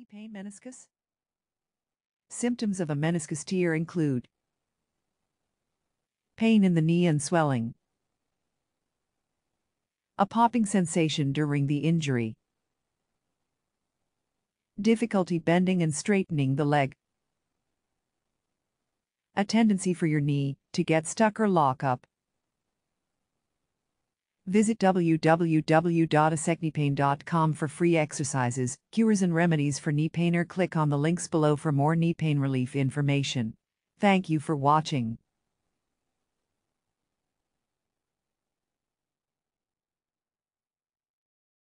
Knee pain meniscus? Symptoms of a meniscus tear include pain in the knee and swelling, a popping sensation during the injury, difficulty bending and straightening the leg, a tendency for your knee to get stuck or lock up. Visit www.easekneepain.com for free exercises, cures, and remedies for knee pain or click on the links below for more knee pain relief information. Thank you for watching.